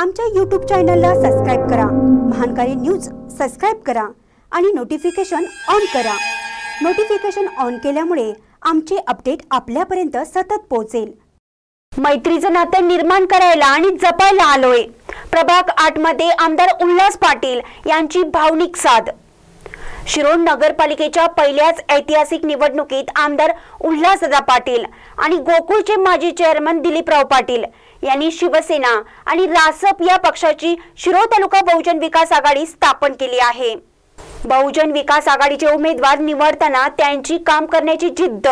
आमच्या यूट्यूब चॅनलला सबस्क्राईब करा. महानकारी न्यूज सबस्क्राईब करा आणि नोटिफिकेशन ऑन करा. नोटिफिकेशन ऑन केल्यामुळे आमचे अपडेट आपल्यापर्यंत सतत पोहोचेल. मैत्रीचं नातं निर्माण करायला आणि जपायला आलोय. प्रभाग आठमध्ये आमदार उल्हास पाटील यांची भावनिक साथ. शिरोड नगरपालिकेच्या पहिल्याच ऐतिहासिक निवडणुकीत आमदार उल्हासदा पाटील आणि गोकुळचे माजी चेअरमन दिलीपराव पाटील यांनी शिवसेना आणि रासप या पक्षाची शिरोळ तालुका बहुजन विकास आघाडी स्थापन केली आहे. बहुजन विकास आघाडीचे उमेदवार निवडताना त्यांची काम करण्याची जिद्द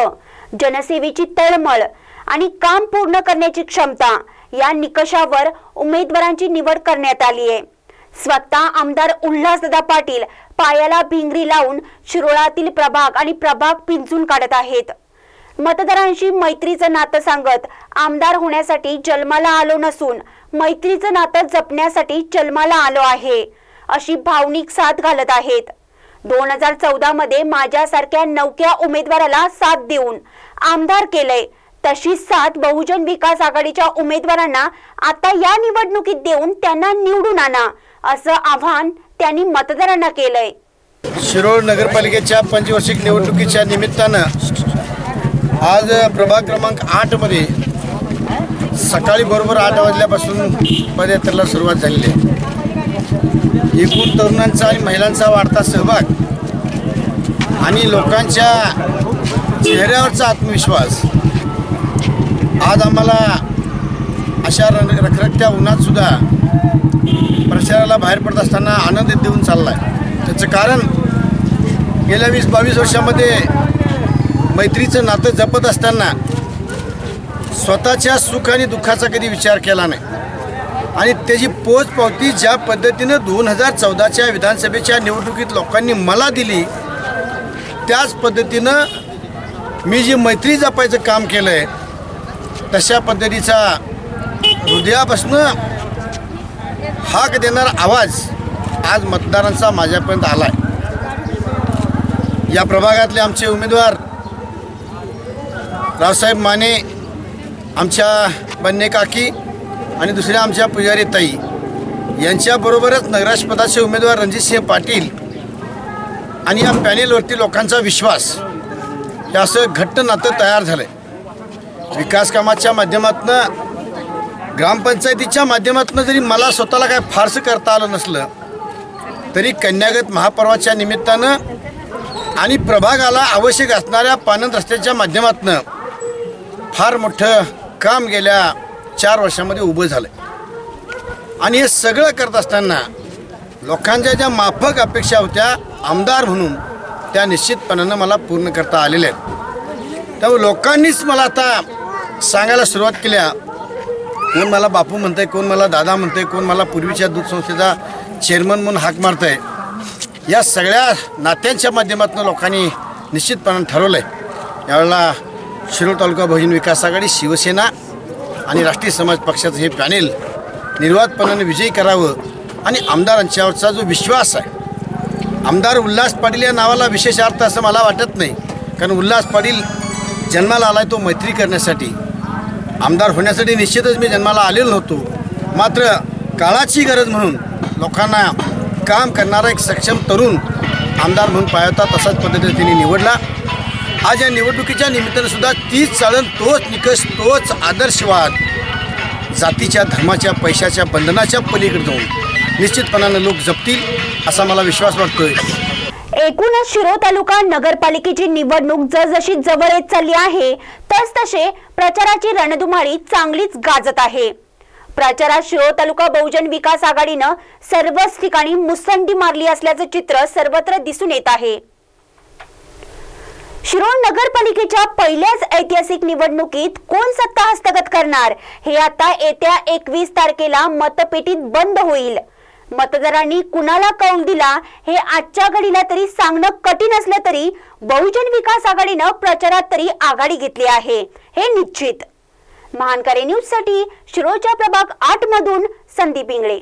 जनसेवेची तळमळ आणि काम पूर्ण करण्याची क्षमता या निकषावर उमेदवारांची निवड करण्यात आली आहे. स्वतः आमदार उल्हासदादा पाटील पायाला भिंगरी लावून शिरोळातील प्रभाग आणि प्रभाग पिंजून काढत आहेत. मतदारांशी मैत्रीचं नातं सांगत आमदार होण्यासाठी जन्माला आलो नसून मैत्रीचं नातं जपण्यासाठी जन्माला आलो आहे अशी भावनिक साथ घालत आहेत. दोन हजार चौदा मध्ये माझ्यासारख्या नवक्या उमेदवाराला साथ देऊन आमदार केलंय तशी साथ बहुजन विकास आघाडीच्या उमेदवारांना आता या निवडणुकीत देऊन त्यांना निवडून आणा असं आव्हान त्यांनी मतदारांना केलंय. शिरोळ नगरपालिकेच्या पंचवार्षिक निवडणुकीच्या निमित्तानं आज प्रभाग क्रमांक आठमध्ये सकाळी बरोबर आठ वाजल्यापासून पदयात्रेला सुरुवात झालेली आहे. एकूण तरुणांचा आणि महिलांचा वाढता सहभाग आणि लोकांच्या चेहऱ्यावरचा आत्मविश्वास आज आम्हाला अशा रन रखरखत्या उन्हात सुद्धा प्रचाराला बाहेर पडत असताना आनंद देऊन चालला आहे त्याचं कारण गेल्या वीस बावीस वर्षामध्ये मैत्रीचं नातं जपत असताना स्वतःच्या सुख आणि दुःखाचा कधी विचार केला नाही. आणि त्याची पोचपावती ज्या पद्धतीनं दोन हजार चौदाच्या विधानसभेच्या निवडणुकीत लोकांनी मला दिली त्याच पद्धतीनं मी जी मैत्री जपायचं काम केलं आहे तशा पद्धतीचा हृदयापासनं हाक देणारा आवाज आज मतदारांचा माझ्यापर्यंत आला आहे या प्रभागातले आमचे उमेदवार रावसाहेब माने आमच्या बन्ने काकी आणि दुसऱ्या आमच्या पुजारी ताई यांच्याबरोबरच नगराशपदाचे उमेदवार रणजितसिंह पाटील आणि या पॅनेलवरती लोकांचा विश्वास हे असं घट्ट नातं तयार झालं आहे विकास कामाच्या माध्यमातून ग्रामपंचायतीच्या माध्यमातून जरी मला स्वतःला काय फारसं करता आलं नसलं तरी कन्यागत महापर्वाच्या निमित्तानं आणि प्रभागाला आवश्यक असणाऱ्या पानंद रस्त्याच्या माध्यमातून फार मोठं काम गेल्या चार वर्षामध्ये उभं झालं आणि हे सगळं करत असताना लोकांच्या ज्या माफक अपेक्षा होत्या आमदार म्हणून त्या निश्चितपणानं मला पूर्ण करता आलेल्या आहेत. त्यामुळे लोकांनीच मला आता सांगायला सुरुवात केल्या. कोण मला बापू म्हणतंय कोण मला दादा म्हणतंय कोण मला पूर्वीच्या दूध संस्थेचा चेअरमन म्हणून हाक मारतंय. या सगळ्या नात्यांच्या माध्यमातून लोकांनी निश्चितपणानं ठरवलं आहे यावेळेला शिरोळ तालुका बहुजन विकास आघाडी शिवसेना आणि राष्ट्रीय समाज पक्षाचं हे पॅनेल निर्वाधपणाने विजयी करावं आणि आमदारांच्यावरचा जो विश्वास आहे. आमदार उल्हास पाटील या नावाला विशेष अर्थ असं मला वाटत नाही. कारण उल्हास पाटील जन्माला आला आहे तो मैत्री करण्यासाठी. आमदार होण्यासाठी निश्चितच मी जन्माला आलेलो नव्हतो. मात्र काळाची गरज म्हणून लोकांना काम करणारा एक सक्षम तरुण आमदार म्हणून पाहता तसाच पद्धतीने त्यांनी निवडला. आज या निवडणुकीच्या निमित्तानंसुद्धा तीच चालण तोच निकष तोच आदर्शवाद जातीच्या धर्माच्या पैशाच्या बंधनाच्या पलीकडे जाऊन निश्चितपणानं लोक जपतील असा मला विश्वास वाटतोय. एकूणच शिरो तालुका नगरपालिकेची निवडणूक जसजशी जवळ येत चालली आहे तस तसे प्रचाराची रणधुमाळी चांगलीच गाजत आहे. प्रचारात शिरो तालुका बहुजन विकास आघाडीनं सर्वच ठिकाणी मुसंडी मारली असल्याचं चित्र सर्वत्र दिसून येत आहे. शिरोळ नगरपालिकेच्या पहिल्याच ऐतिहासिक निवडणुकीत कोण सत्ता हस्तगत करणार? हे आता येत्या एकवीस तारखेला मतपेटीत बंद होईल. मतदारांनी कुणाला कौल दिला हे आजच्या घडीला तरी सांगणं कठीण असलं तरी बहुजन विकास आघाडीनं प्रचारात तरी आघाडी घेतली आहे हे निश्चित. महानकारी न्यूजसाठी शिरोच्या प्रभाग आठ मधून संदीप इंगळे.